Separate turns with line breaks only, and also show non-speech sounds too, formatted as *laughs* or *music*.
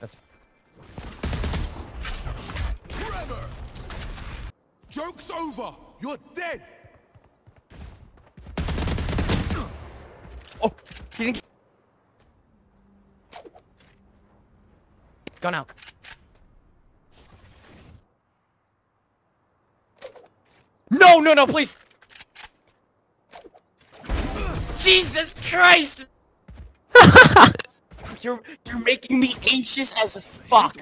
That's
Trevor! Joke's over! You're dead!
oh, he didn't. Gone out. No, no, no, please. Jesus Christ! *laughs* you're you're making me anxious as fuck.